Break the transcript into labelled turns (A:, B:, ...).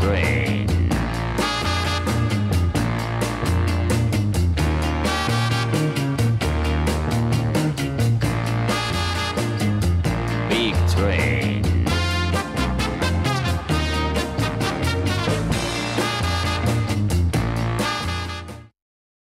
A: screen. Big Train.